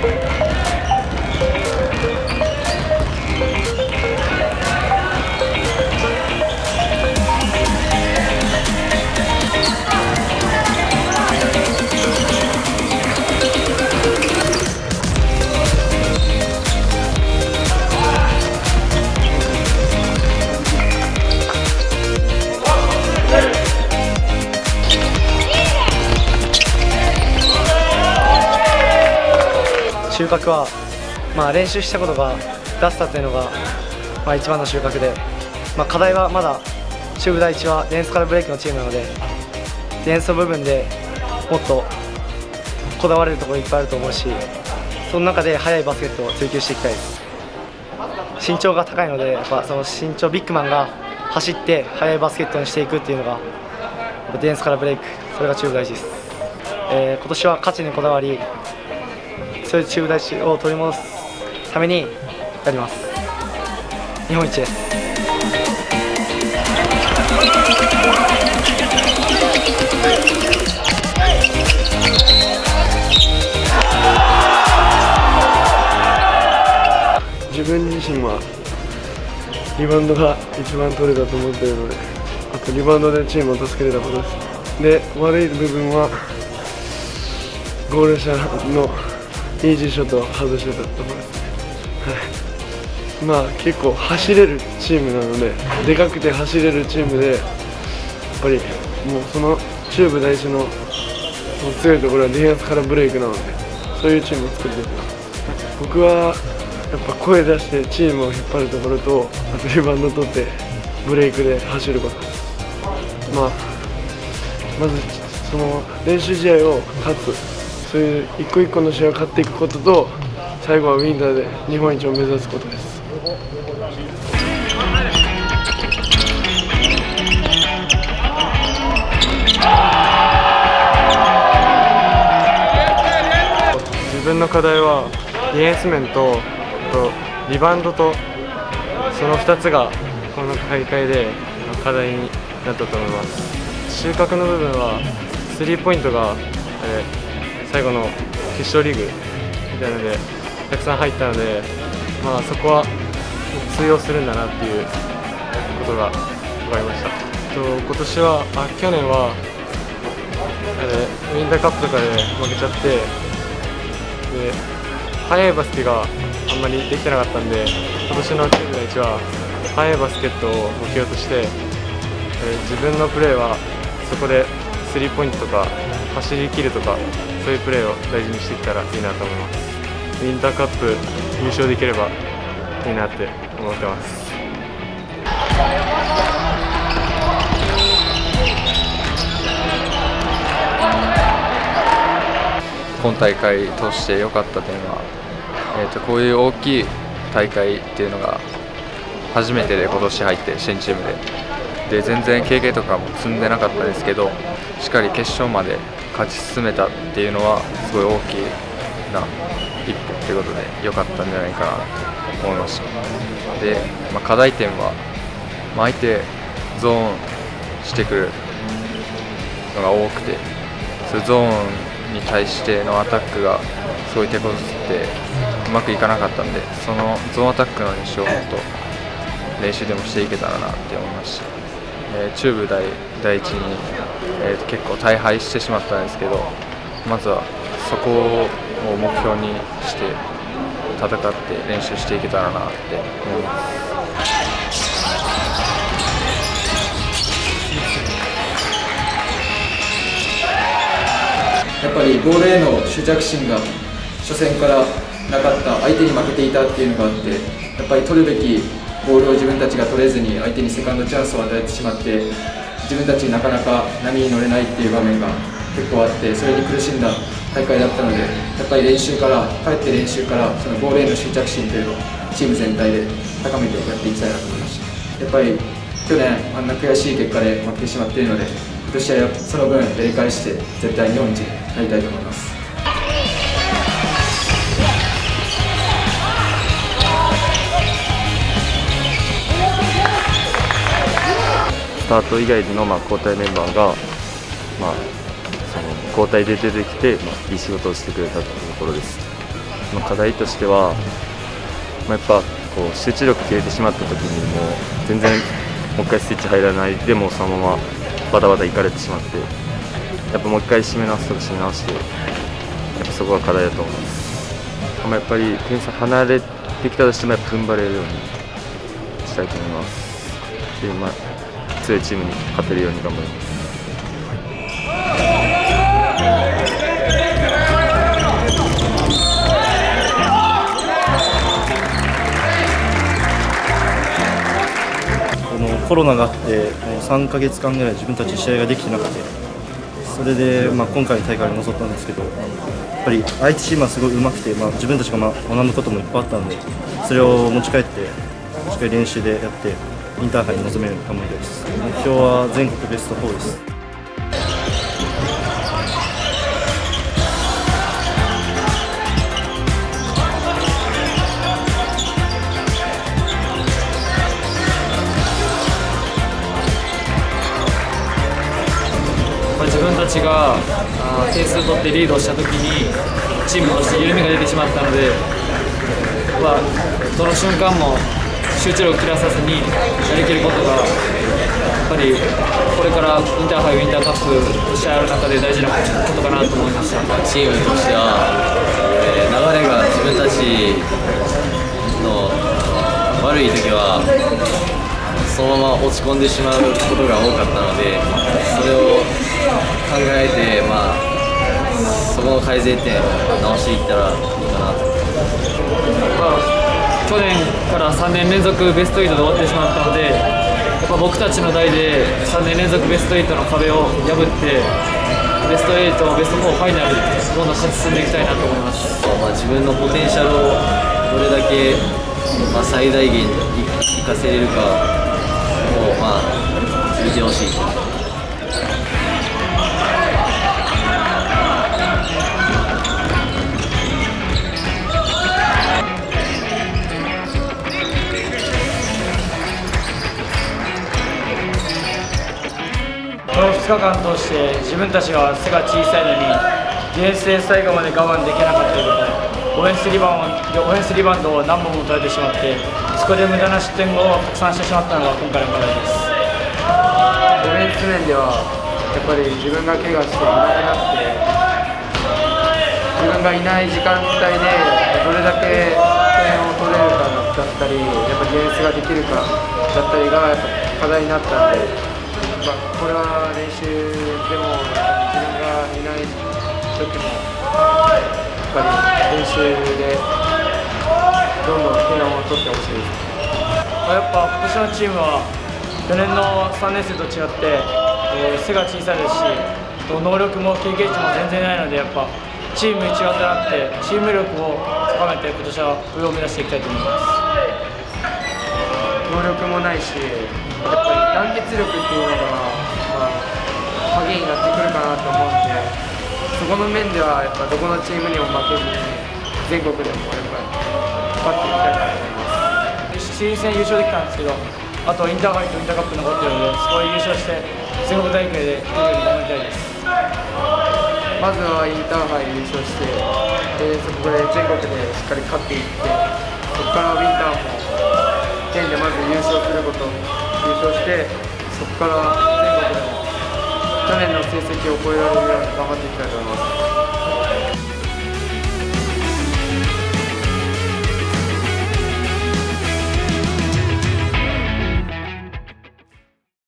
収は、まあ、練習したことが出せたというのが、まあ、一番の収穫で、まあ、課題はまだ中部第一はディフェンスからブレイクのチームなのでディフェンスの部分でもっとこだわれるところいっぱいあると思うしその中で速いバスケットを追求していきたいです。身長が高いのでやっぱその身長ビッグマンが走って速いバスケットにしていくっていうのがディフェンスからブレイクそれが中部第一です、えー今年は勝ちにこだわりそういうチーム大地を取り戻すためにやります。日本一です。自分自身はリバウンドが一番取れたと思っているのであとリバウンドでチームを助けれたことです。で悪い部分はゴール下のイージーショット外してたところです、はい、まあ結構走れるチームなのででかくて走れるチームでやっぱりもうその中部第一の強いところはディフェンスからブレイクなのでそういうチームを作っていきます。僕はやっぱ声出してチームを引っ張るところとあとリバウンド取ってブレイクで走ること。まあまずその練習試合を勝つ。そういう一個一個の試合を勝っていくことと最後はウィンターで日本一を目指すことです。自分の課題はディフェンス面ととリバウンドとその2つがこの大会で課題になったと思います。収穫の部分はスリーポイントが、えー最後の決勝リーグみたいなのでたくさん入ったので、まあ、そこは通用するんだなっていうことが分かりました。と今年はあ去年は、えーウィンターカップとかで負けちゃってで速いバスケがあんまりできてなかったんで今年のチーム第一は速いバスケットを目標として、自分のプレーはそこでスリーポイントとか走り切るとかそういうプレーを大事にしていったらいいなと思いますウィンターカップ優勝できればいいなって思ってます。今大会通して良かった点は、えー、とこういう大きい大会っていうのが初めてで今年入って新チームで。で全然経験とかも積んでなかったですけどしっかり決勝まで勝ち進めたっていうのはすごい大きな一歩ってことで良かったんじゃないかなと思いましたで、まあ、課題点は、まあ相手ゾーンしてくるのが多くてそういうゾーンに対してのアタックがすごい手こずってうまくいかなかったんでそのゾーンアタックの練習をもっと練習でもしていけたらなって思いまし。た、えー中部第第一に、えー結構大敗してしまったんですけどまずはそこを目標にして戦って練習していけたらなって思います。やっぱりボールへの執着心が初戦からなかった相手に負けていたっていうのがあってやっぱり取るべきボールを自分たちが取れずに相手にセカンドチャンスを与えてしまって自分たちなかなか波に乗れないっていう場面が結構あってそれに苦しんだ大会だったのでやっぱり練習から帰って練習からそのボールへの執着心というのをチーム全体で高めてやっていきたいなと思いました。やっぱり去年あんな悔しい結果で負けてしまっているので今年はその分やり返して絶対日本一になりたいと思います。スタート以外でのまあ交代メンバーが、まあ、その交代で出てきて、まあ、いい仕事をしてくれたというところです。の課題としては、まあ、やっぱこう集中力切れてしまった時にもう全然もう一回スイッチ入らない。でもうそのままバタバタいかれてしまってやっぱもう一回締め直すとか締め直してやっぱそこが課題だと思います、まあ、やっぱり点差離れてきたとしてもやっぱ踏ん張れるようにしたいと思います。で、まあ、強いチームに勝てるように頑張ります。このコロナがあってもう3ヶ月間ぐらい自分たち試合ができてなくてそれで、まあ、今回の大会に臨ったんですけどやっぱり相手チームはすごい上手くて、まあ、自分たちが学ぶこともいっぱいあったのでそれを持ち帰ってしっかり練習でやってインターハイに臨めるように頑張りたいです。目標は全国ベスト4です。まあ、自分たちがあー点数取ってリードしたときにチームとして緩みが出てしまったので、まあ、どの瞬間も集中力を切らさずにやりきることがやっぱりこれからインターハイウインターカップ試合ある中で大事なことかなと思いました。チームとしては、えー流れが自分たちの悪い時はそのまま落ち込んでしまうことが多かったのでそれを考えて、まあ、そこの改善点を直していったらいいかなとまあ、去年から3年連続ベスト8で終わってしまったので、やっぱ僕たちの代で3年連続ベスト8の壁を破って、ベスト8、ベスト4、ファイナル、どんどん勝ち進んでいきたいなと思います。まあ、自分のポテンシャルをどれだけ、まあ、最大限に生かせれるかを、まあ、日間通して自分たちが背が小さいのにディフェンスで最後まで我慢できなかったということオフェンスリバウンドオフェンスリバウンドを何本も取られてしまってそこで無駄な失点をたくさんしてしまったのが今回の課題ですディフェンス。面ではやっぱり自分が怪我していなくなって自分がいない時間帯でどれだけ点を取れるかだったりやっぱディフェンスができるかだったりがやっぱ課題になったんで、まあ、これは練習でも自分がいない時もやっぱり練習でどんどん点を取ってほしいです。やっぱ今年のチームは去年の3年生と違って、えー背が小さいですし能力も経験値も全然ないのでやっぱチーム一丸となってチーム力を高めて今年は上を目指していきたいと思います能力もないし、やっぱり団結力っていうのが、まあ、鍵になってくるかなと思うんで、そこの面ではやっぱどこのチームにも負けずに、全国でもやっぱり勝っていきたいなと思います。シリーズ戦優勝できたんですけどあとインターハイとインターカップ残ってるのでそこで優勝して全国大会で出るように頑張りたいですまずはインターハイ優勝して、でそこで全国でしっかり勝っていって、そこからウィンターも県でまず優勝すること、優勝して、そこから全国でも去年の成績を超えられるように頑張っていきたいと思います。